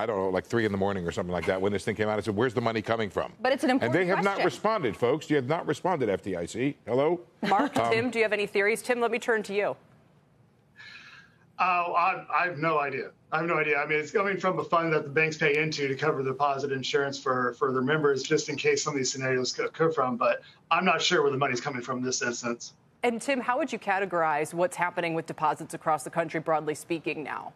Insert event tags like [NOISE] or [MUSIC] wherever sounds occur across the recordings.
I don't know, like three in the morning or something like that when this thing came out. I said, "Where's the money coming from?" But it's an important And they have question. not responded, folks. You have not responded, FDIC. Hello, Mark, Um, Tim, do you have any theories? Tim, let me turn to you. Oh, I, I have no idea. I have no idea. I mean, it's coming from a fund that the banks pay into to cover the deposit insurance for, for their members, just in case some of these scenarios occur from. But I'm not sure where the money's coming from in this instance. And Tim, how would you categorize what's happening with deposits across the country, broadly speaking, now?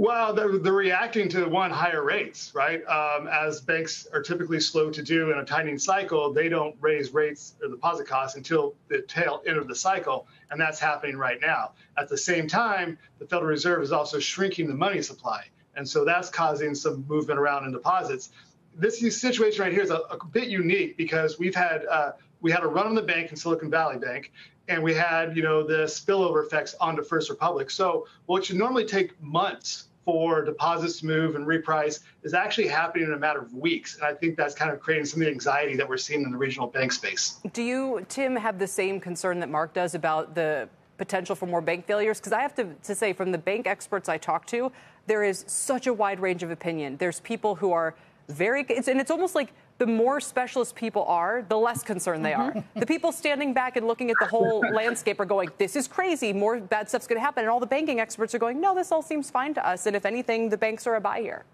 Well, they're, they're reacting to one higher rates, right? Um, as banks are typically slow to do in a tightening cycle, they don't raise rates or deposit costs until the tail end of the cycle, and that's happening right now. At the same time, the Federal Reserve is also shrinking the money supply, and so that's causing some movement around in deposits. This situation right here is a, a bit unique because we've had uh, we had a run on the bank in Silicon Valley Bank, and we had you know the spillover effects onto First Republic. So what should normally take months for deposits to move and reprice is actually happening in a matter of weeks. And I think that's kind of creating some of the anxiety that we're seeing in the regional bank space. Do you, Tim, have the same concern that Mark does about the potential for more bank failures? Because I have to, to say, from the bank experts I talk to, there is such a wide range of opinion. There's people who are very, it's, and it's almost like the more specialist people are, the less concerned they are. Mm-hmm. The people standing back and looking at the whole [LAUGHS] landscape are going, this is crazy, more bad stuff's going to happen. And all the banking experts are going, no, this all seems fine to us. And if anything, the banks are a buy here.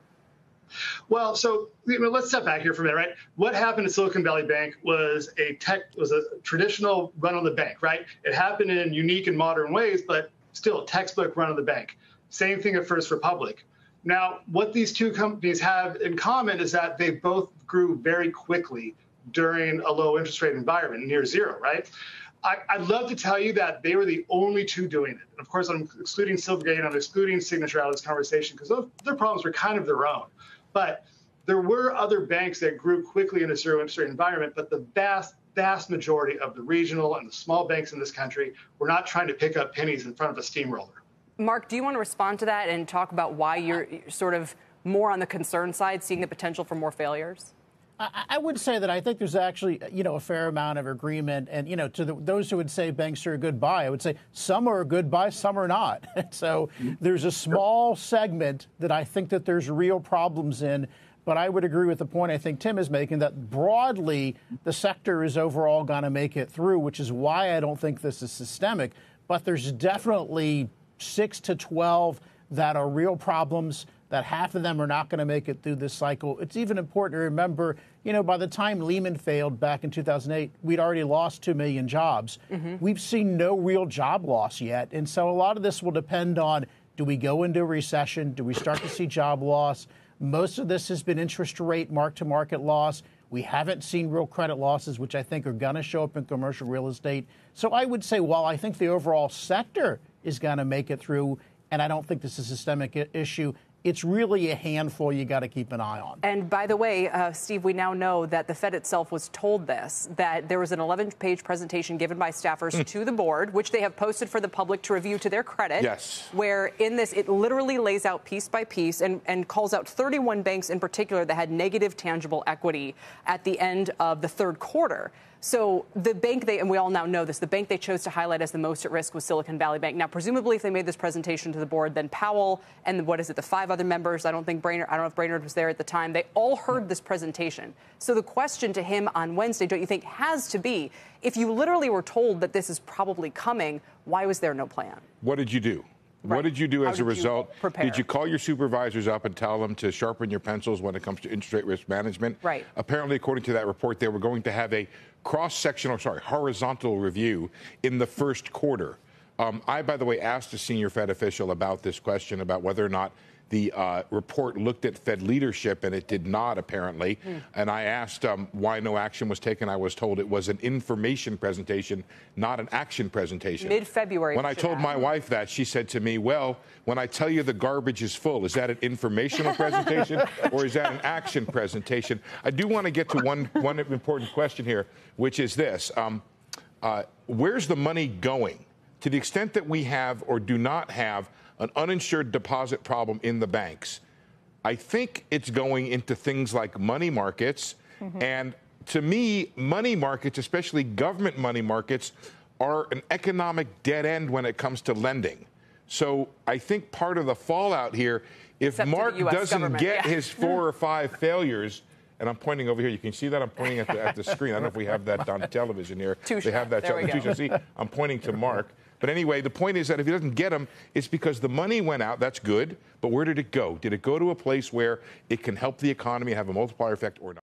Well, so you know, let's step back here for a minute, right? What happened at Silicon Valley Bank was a tech was a traditional run on the bank, right? It happened in unique and modern ways, but still a textbook run on the bank. Same thing at First Republic. Now, what these two companies have in common is that they both grew very quickly during a low interest rate environment, near zero, right? I, I'd love to tell you that they were the only two doing it. And of course, I'm excluding Silvergate, I'm excluding Signature out of this conversation because their problems were kind of their own. But there were other banks that grew quickly in a zero interest rate environment, but the vast, vast majority of the regional and the small banks in this country were not trying to pick up pennies in front of a steamroller. Mark, do you want to respond to that and talk about why you're sort of more on the concern side, seeing the potential for more failures? I, would say that I think there's actually, you know, a fair amount of agreement, and you know, to the, those who would say banks are a good buy, I would say some are a good buy, some are not. [LAUGHS] so there's a small segment that I think that there's real problems in. But I would agree with the point I think Tim is making that broadly the sector is overall going to make it through, which is why I don't think this is systemic. But there's definitely six to 12 that are real problems, that half of them are not going to make it through this cycle. It's even important to remember, you know, by the time Lehman failed back in 2008, we'd already lost 2 million jobs. Mm-hmm. We've seen no real job loss yet. And so a lot of this will depend on do we go into a recession? Do we start to see job loss? Most of this has been interest rate mark to market loss. We haven't seen real credit losses, which I think are going to show up in commercial real estate. So I would say, while I think the overall sector is going to make it through, and I don't think this is a systemic i- issue, it's really a handful you got to keep an eye on. And by the way, uh, Steve, we now know that the Fed itself was told this that there was an 11 page presentation given by staffers to the board, which they have posted for the public to review to their credit. Yes. Where in this, it literally lays out piece by piece and, and calls out 31 banks in particular that had negative tangible equity at the end of the third quarter. So the bank they, and we all now know this, the bank they chose to highlight as the most at risk was Silicon Valley Bank. Now, presumably, if they made this presentation to the board, then Powell and what is it, the five other members, I don't think Brainard, I don't know if Brainard was there at the time, they all heard this presentation. So the question to him on Wednesday, don't you think, has to be, if you literally were told that this is probably coming, why was there no plan? What did you do? Right. What did you do as a result? prepare? Did you call your supervisors up and tell them to sharpen your pencils when it comes to interest rate risk management? Right. Apparently, according to that report, they were going to have a cross-sectional, sorry, horizontal review in the first quarter. Um, I, by the way, asked a senior Fed official about this question about whether or not the uh, report looked at Fed leadership, and it did not, apparently. And I asked um, why no action was taken. I was told it was an information presentation, not an action presentation. Mid-February, When I told add. my wife that, she said to me, Well, when I tell you the garbage is full, is that an informational [LAUGHS] presentation or is that an action presentation? I do want to get to one, one important question here, which is this um, uh, Where's the money going? To the extent that we have or do not have an uninsured deposit problem in the banks, I think it's going into things like money markets. And to me, money markets, especially government money markets, are an economic dead end when it comes to lending. So I think part of the fallout here if Except Mark doesn't government, get yeah. his four or five [LAUGHS] failures, and I'm pointing over here, you can see that I'm pointing at the, at the screen. I don't know if we have that on television here. Too they have that. There we too go. See, I'm pointing to Mark. But anyway, the point is that if he doesn't get them, it's because the money went out. That's good. But where did it go? Did it go to a place where it can help the economy, have a multiplier effect, or not?